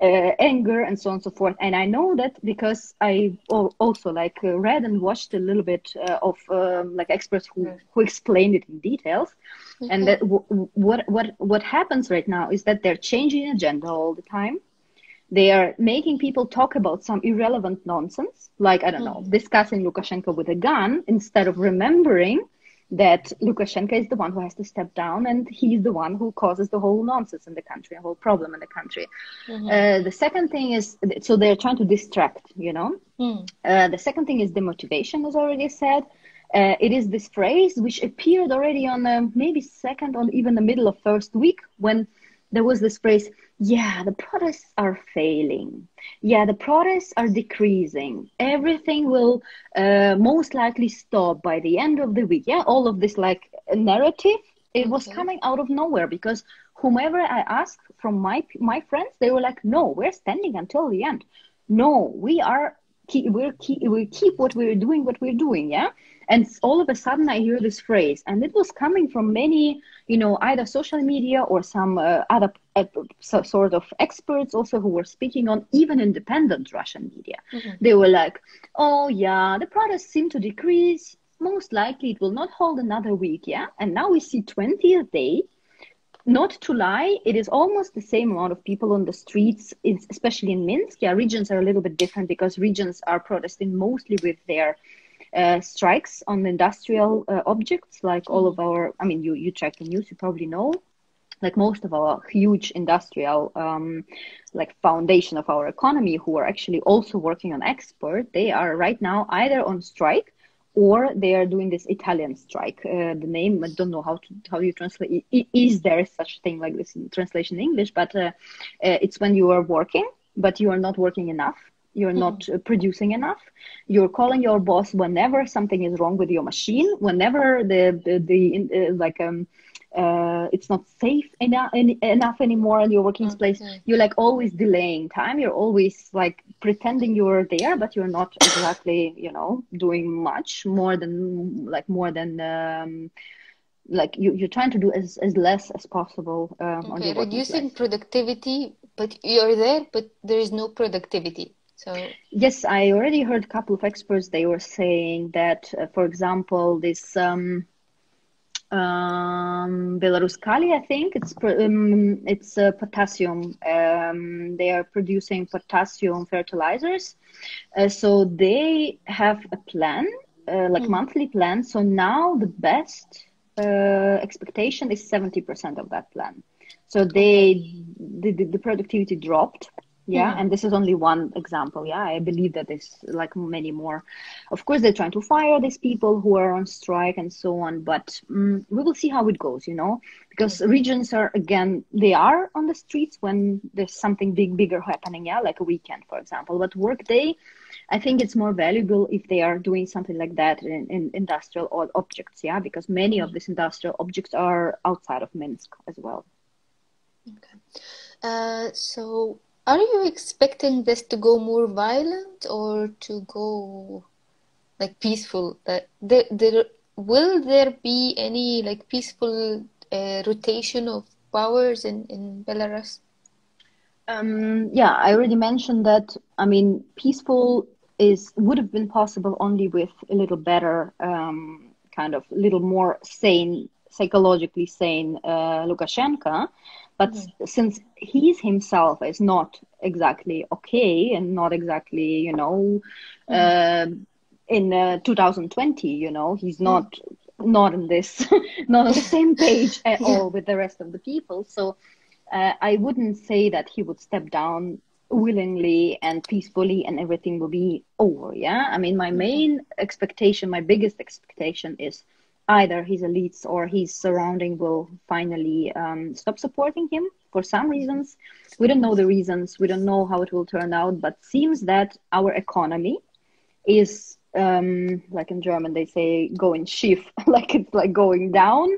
uh, anger, and so on and so forth. And I know that because I also like uh, read and watched a little bit uh, of um, like experts who who explained it in details. And that w- what what what happens right now is that they're changing agenda all the time they are making people talk about some irrelevant nonsense like i don't know discussing lukashenko with a gun instead of remembering that lukashenko is the one who has to step down and he's the one who causes the whole nonsense in the country a whole problem in the country uh, the second thing is so they're trying to distract you know Hmm. uh, the second thing is demotivation, as already said. Uh, it is this phrase which appeared already on um, maybe second or even the middle of first week when there was this phrase, yeah, the protests are failing. Yeah, the protests are decreasing. Everything will uh, most likely stop by the end of the week. Yeah, all of this like narrative, it was Okay. coming out of nowhere because whomever I asked from my my friends, they were like, no, we're standing until the end. No, we are keep, we're keep, we keep what we're doing, what we're doing, yeah. And all of a sudden, I hear this phrase, and it was coming from many, you know, either social media or some uh, other uh, so, sort of experts also who were speaking on even independent Russian media. They were like, "Oh yeah, the protests seem to decrease. Most likely, it will not hold another week, yeah." And now we see 20th day not to lie, it is almost the same amount of people on the streets, especially in Minsk. Yeah, regions are a little bit different because regions are protesting mostly with their uh, strikes on industrial uh, objects, like all of our. I mean, you you check the news, you probably know. Like most of our huge industrial, um, like foundation of our economy, who are actually also working on export, they are right now either on strike or they are doing this Italian strike. Uh, the name I don't know how to how you translate. Is there such a thing like this in translation in English? But uh, uh, it's when you are working, but you are not working enough. You're not uh, producing enough. You're calling your boss whenever something is wrong with your machine. Whenever the the, the uh, like um. Uh, it's not safe enough enough anymore in your working place. Okay. You're like always delaying time. You're always like pretending you're there, but you're not exactly, you know, doing much more than like more than um, like you, you're trying to do as, as less as possible um, on Okay, reducing place. productivity, but you're there, but there is no productivity. So, Yes, I already heard a couple of experts. They were saying that, uh, for example, this um, um, Belaruskali, I think it's um, it's uh, potassium. Um, they are producing potassium fertilizers, uh, so they have a plan, uh, like monthly plan. So now the best uh, expectation is seventy percent of that plan. So they the, the, the productivity dropped. Yeah, and this is only one example. Yeah, I believe that there's like many more. Of course, they're trying to fire these people who are on strike and so on, but um, we will see how it goes, you know, because regions are again they are on the streets when there's something big, bigger happening. Yeah, like a weekend, for example. But workday, I think it's more valuable if they are doing something like that in, in industrial objects. Yeah, because many of these industrial objects are outside of Minsk as well. uh, so are you expecting this to go more violent or to go like peaceful? That there, there will there be any like peaceful uh, rotation of powers in in Belarus? Um, yeah, I already mentioned that. I mean, peaceful is would have been possible only with a little better um, kind of little more sane psychologically sane uh, Lukashenko but mm-hmm. since he's himself is not exactly okay and not exactly you know mm-hmm. uh, in uh, 2020 you know he's not mm-hmm. not in this not on the same page at yeah. all with the rest of the people so uh, i wouldn't say that he would step down willingly and peacefully and everything will be over yeah i mean my mm-hmm. main expectation my biggest expectation is either his elites or his surrounding will finally um, stop supporting him for some reasons. We don't know the reasons. We don't know how it will turn out, but seems that our economy is um, like in German they say going schief, like it's like going down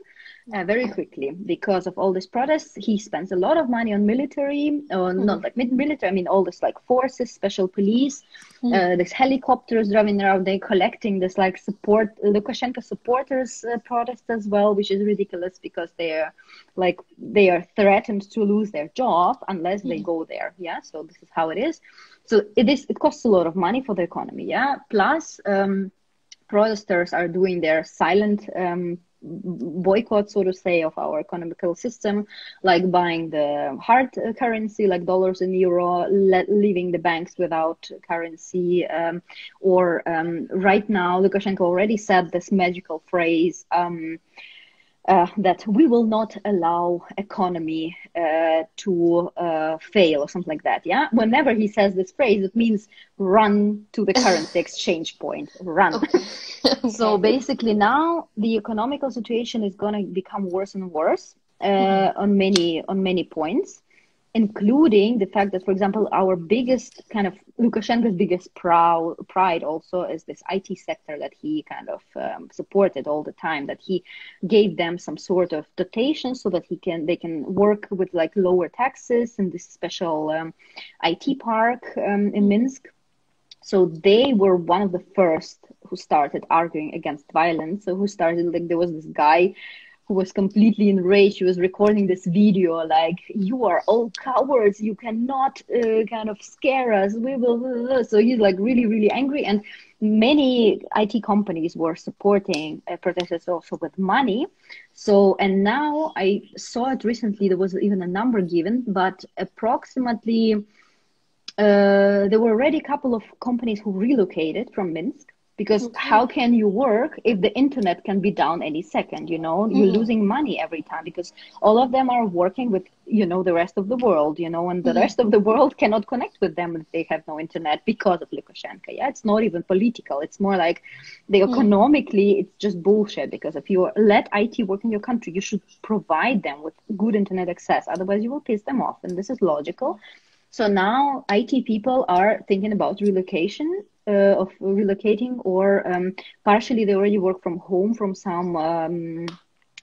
uh, very quickly because of all these protests. He spends a lot of money on military, or mm. not like military. I mean, all this like forces, special police, mm. uh, these helicopters driving around. They collecting this like support Lukashenko supporters uh, protest as well, which is ridiculous because they are like they are threatened to lose their job unless mm. they go there. Yeah, so this is how it is. So it is. It costs a lot of money for the economy. Yeah, plus. Um, protesters are doing their silent um, boycott, so to say, of our economical system, like buying the hard currency, like dollars and euro, le- leaving the banks without currency, um, or um, right now, Lukashenko already said this magical phrase. Um, uh, that we will not allow economy uh, to uh, fail or something like that. Yeah. Whenever he says this phrase, it means run to the currency exchange point. Run. Okay. okay. So basically, now the economical situation is going to become worse and worse uh, mm-hmm. on many on many points including the fact that, for example, our biggest kind of Lukashenko's biggest proud, pride also is this IT sector that he kind of um, supported all the time. That he gave them some sort of dotation so that he can they can work with like lower taxes in this special um, IT park um, in Minsk. So they were one of the first who started arguing against violence. So who started like there was this guy who was completely enraged. He was recording this video like, "You are all cowards. You cannot uh, kind of scare us. We will." So he's like really, really angry, and many IT companies were supporting uh, protesters also with money. So, and now I saw it recently. There was even a number given, but approximately. Uh, there were already a couple of companies who relocated from Minsk because okay. how can you work if the internet can be down any second you know mm-hmm. you're losing money every time because all of them are working with you know the rest of the world you know and the mm-hmm. rest of the world cannot connect with them if they have no internet because of lukashenko yeah it's not even political it's more like the mm-hmm. economically mm-hmm. it's just bullshit because if you let it work in your country you should provide them with good internet access otherwise you will piss them off and this is logical so now IT people are thinking about relocation uh, of relocating, or um, partially they already work from home from some um,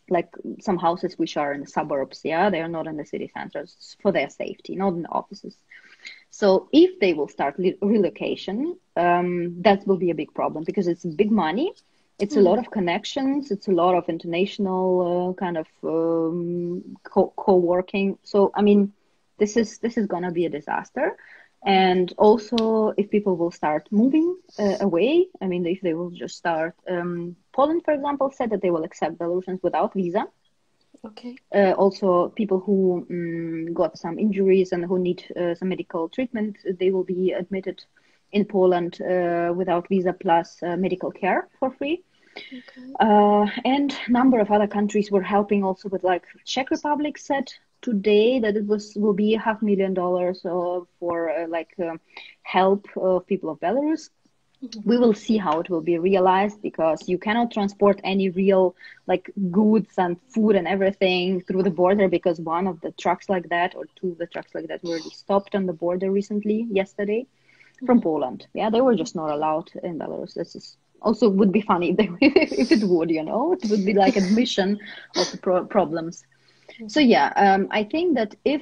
like some houses which are in the suburbs. Yeah, they are not in the city centers for their safety, not in the offices. So if they will start relocation, um, that will be a big problem because it's big money. It's mm. a lot of connections. It's a lot of international uh, kind of um, co- co-working. So I mean, this is this is gonna be a disaster and also if people will start moving uh, away i mean if they will just start um, poland for example said that they will accept belarusians without visa. Okay. Uh, also people who um, got some injuries and who need uh, some medical treatment they will be admitted in poland uh, without visa plus uh, medical care for free okay. Uh, and number of other countries were helping also with like czech republic said today that it was will be a half million dollars uh, for uh, like uh, help of people of Belarus. Mm-hmm. We will see how it will be realized because you cannot transport any real like goods and food and everything through the border because one of the trucks like that or two of the trucks like that were stopped on the border recently yesterday mm-hmm. from Poland. Yeah, they were just not allowed in Belarus. This is also would be funny if, they, if it would, you know, it would be like admission of pro- problems. So yeah, um, I think that if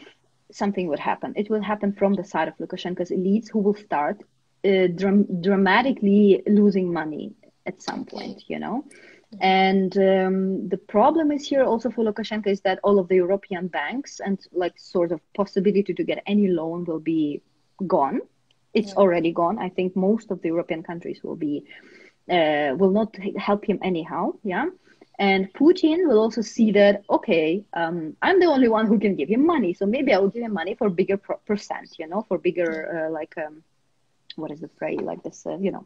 something would happen, it will happen from the side of Lukashenko's elites, who will start uh, dram- dramatically losing money at some point. You know. And um, the problem is here also for Lukashenko is that all of the European banks and like sort of possibility to get any loan will be gone It's Yeah. already gone. I think most of the European countries will be uh, will not help him anyhow. Yeah. And Putin will also see that, okay, um, I'm the only one who can give him money. So maybe I will give him money for bigger per- percent, you know, for bigger, uh, like, um, what is the phrase like this, uh, you know,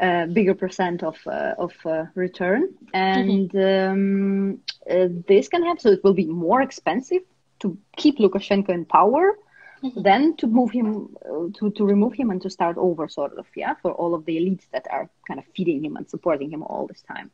uh, bigger percent of, uh, of uh, return. And um, uh, this can happen. So it will be more expensive to keep Lukashenko in power then to move him uh, to to remove him and to start over sort of yeah for all of the elites that are kind of feeding him and supporting him all this time.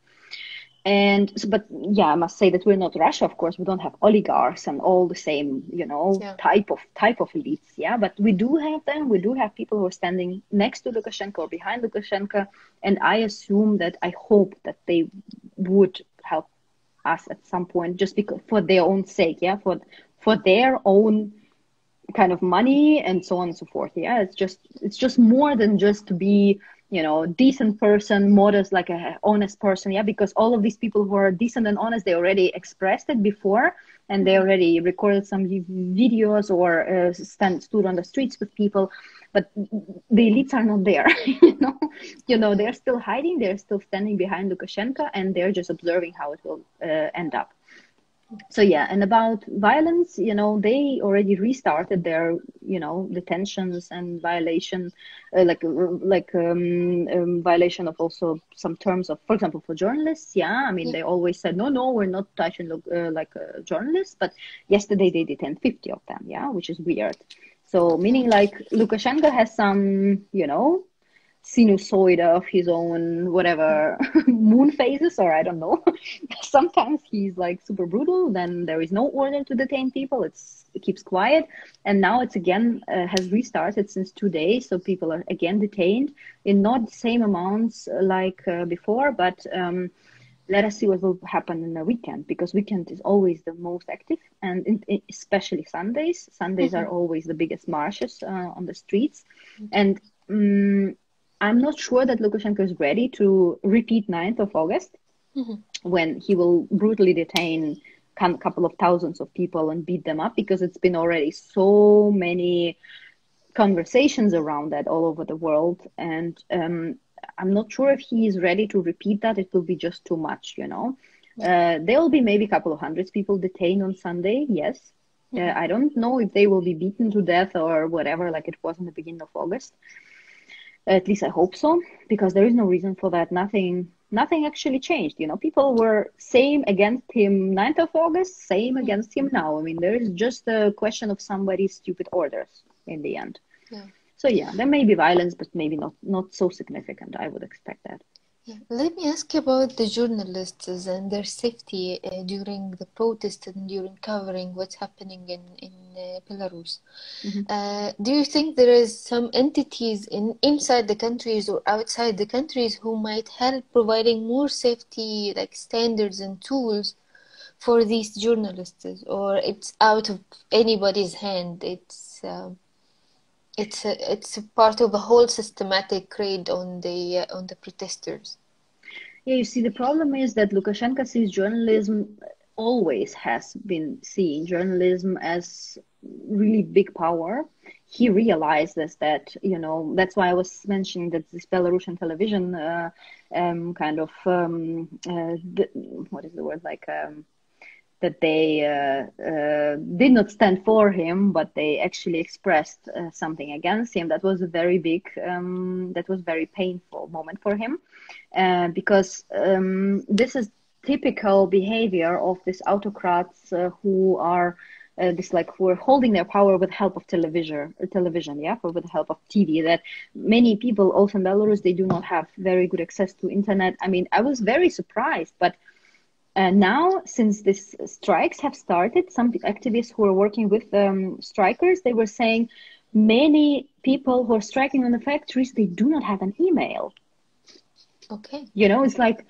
And so, but yeah i must say that we're not russia of course. We don't have oligarchs and all the same you know Yeah. type of type of elites yeah. But we do have them. We do have people who are standing next to lukashenko or behind lukashenko. And i assume that i hope that they would help us at some point just because for their own sake yeah for for their own kind of money and so on and so forth. Yeah it's just it's just more than just to be you know decent person modest like a honest person. Yeah because all of these people who are decent and honest they already expressed it before and they already recorded some videos or uh, stand stood on the streets with people but the elites are not there you know? You know they're still hiding they're still standing behind lukashenko and they're just observing how it will uh, end up so yeah and about violence you know they already restarted their you know detentions and violation uh, like like um, um, violation of also some terms of for example for journalists yeah i mean Yeah. they always said no no we're not touching uh, like uh, journalists but yesterday they detained 50 of them yeah which is weird so meaning like lukashenko has some you know sinusoid of his own whatever moon phases or i don't know. Sometimes he's like super brutal then there is no order to detain people it's it keeps quiet. And now it's again uh, has restarted since two days so people are again detained in not the same amounts uh, like uh, before but um, let us see what will happen in the weekend because weekend is always the most active and in, in- especially sundays. Sundays are always the biggest marches uh, on the streets. And um, i'm not sure that lukashenko is ready to repeat 9th of august Mhm. when he will brutally detain a couple of thousands of people and beat them up because it's been already so many conversations around that all over the world. And um, i'm not sure if he is ready to repeat that. It will be just too much you know? Uh, there will be maybe a couple of hundreds people detained on sunday yes. Uh, i don't know if they will be beaten to death or whatever like it was in the beginning of august at least i hope so because there is no reason for that. Nothing nothing actually changed you know. People were same against him 9th of august same mm. against him now. I mean there is just a question of somebody's stupid orders in the end. Yeah. so yeah there may be violence but maybe not not so significant. I would expect that Yeah. Let me ask you about the journalists and their safety uh, during the protest and during covering what's happening in in uh, Belarus. Mhm. Uh, do you think there is some entities in inside the countries or outside the countries who might help providing more safety like standards and tools for these journalists, or it's out of anybody's hand? It's um, it's a, it's a part of a whole systematic raid on the uh, on the protesters. Yeah, you see, the problem is that Lukashenko sees journalism always has been seeing journalism as really big power. He realizes that, you know, that's why I was mentioning that this Belarusian television uh, um, kind of, um, uh, the, what is the word, like, um, that they uh, uh, did not stand for him, but they actually expressed uh, something against him. That was a very big, um, that was very painful moment for him, uh, because um, this is typical behavior of these autocrats uh, who are. Uh, this like who are holding their power with help of television, television, yeah, or with the help of TV. That many people also in Belarus they do not have very good access to internet. I mean, I was very surprised, but uh, now, since these strikes have started, some activists who are working with um, strikers, they were saying many people who are striking on the factories, they do not have an email. Okay. You know, it's like,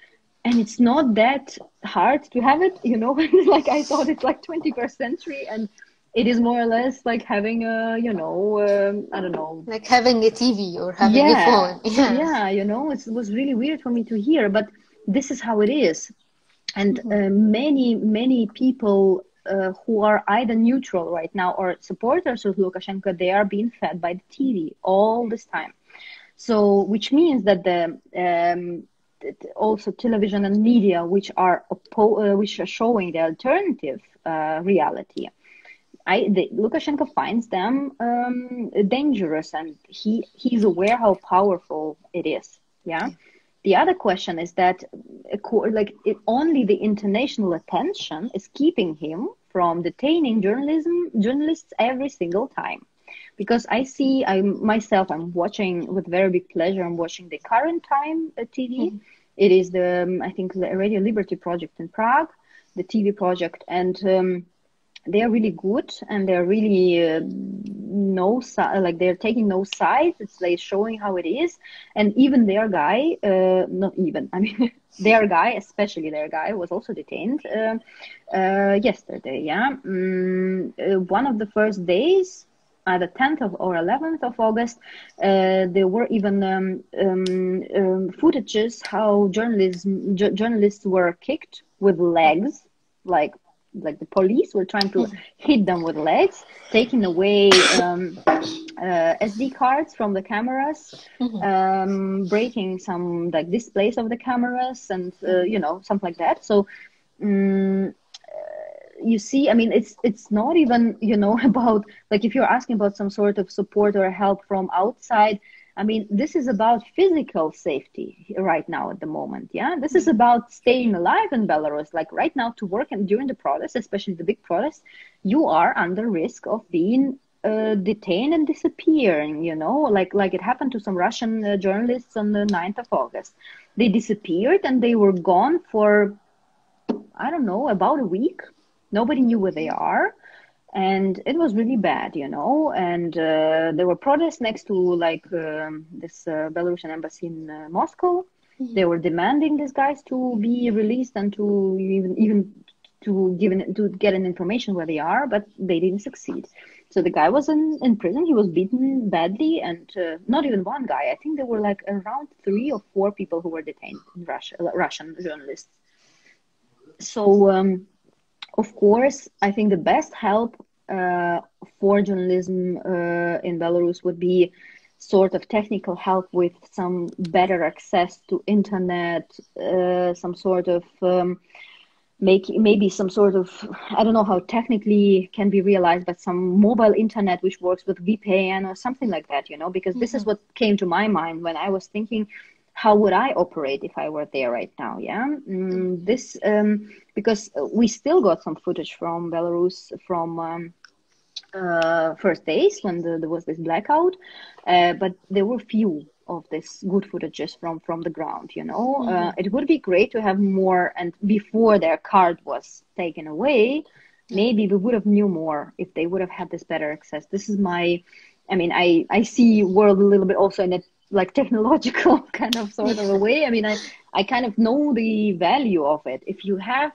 and it's not that hard to have it. You know, like I thought it's like 21st century, and it is more or less like having a, you know, um, I don't know, Like having a TV or having a phone. Yeah. yeah, you know, it's, it was really weird for me to hear, but this is how it is. And uh, many, many people uh, who are either neutral right now or supporters of Lukashenko, they are being fed by the TV all this time. So, which means that the um, also television and media, which are oppo- uh, which are showing the alternative uh, reality, I the, Lukashenko finds them um, dangerous, and he he's aware how powerful it is. Yeah. The other question is that, like, it, only the international attention is keeping him from detaining journalism journalists every single time because I see I myself I'm watching with very big pleasure. I'm watching the current time uh, TV. Mm-hmm. It is the um, I think the Radio Liberty project in Prague, the TV project, and um, they are really good and they're really uh, no side like they're taking no sides. It's like showing how it is, and even their guy, uh, not even I mean. their guy, especially their guy, was also detained uh, uh yesterday. Yeah, mm, uh, one of the first days the 10th of, or 11th of August, uh, there were even um, um, um, footages how journalists journalists were kicked with legs, like like the police were trying to hit them with legs, taking away um, uh, SD cards from the cameras, mm-hmm. um, breaking some like displays of the cameras, and uh, you know something like that. So. Um, you see i mean it's it's not even you know about like if you're asking about some sort of support or help from outside i mean this is about physical safety right now at the moment yeah? This is about staying alive in belarus. Like right now to work and during the protest especially the big protest you are under risk of being uh, detained and disappearing you know? Like like it happened to some russian uh, journalists on the 9th of august. They disappeared and they were gone for i don't know about a week. Nobody knew where they are and it was really bad you know? And uh, there were protests next to like um, this uh, belarusian embassy in uh, moscow. Mm-hmm. they were demanding these guys to be released and to even even to give an, to get an information where they are but they didn't succeed. So the guy was in, in prison. He was beaten badly and uh, not even one guy. I think there were like around three or four people who were detained in russia russian journalists. So um, of course, I think the best help uh, for journalism uh, in Belarus would be sort of technical help with some better access to internet, uh, some sort of um, make maybe some sort of I don't know how technically can be realized, but some mobile internet which works with VPN or something like that, you know, because mm-hmm. this is mm-hmm. what came to my mind when I was thinking how would I operate if I were there right now? Yeah, mm, this um, because we still got some footage from Belarus from um, uh, first days when the, there was this blackout, uh, but there were few of this good footages from from the ground. You know, mm-hmm. uh, it would be great to have more. And before their card was taken away, maybe we would have knew more if they would have had this better access. This is my I mean, I, I see world a little bit also in a like technological kind of sort of a way. I mean, I, I kind of know the value of it. If you have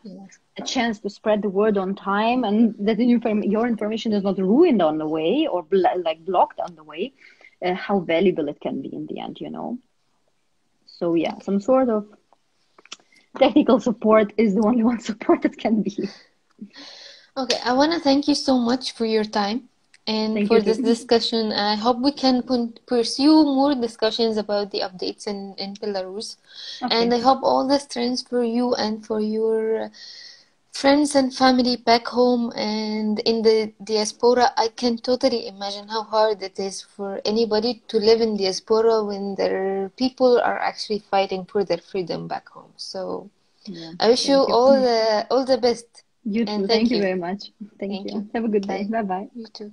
a chance to spread the word on time and that your information is not ruined on the way or bl- like blocked on the way, uh, how valuable it can be in the end, you know? So, yeah, some sort of technical support is the only one support that can be. Okay, I want to thank you so much for your time and Thank for this discussion. I hope we can pursue more discussions about the updates in, in Belarus. Okay. And I hope all the strength for you and for your friends and family back home and in the diaspora. I can totally imagine how hard it is for anybody to live in diaspora when their people are actually fighting for their freedom back home. So yeah. I wish you, you all the all the best. You too. Thank, thank, you very much. Thank, thank you. you. Have a good day. Bye bye. You too.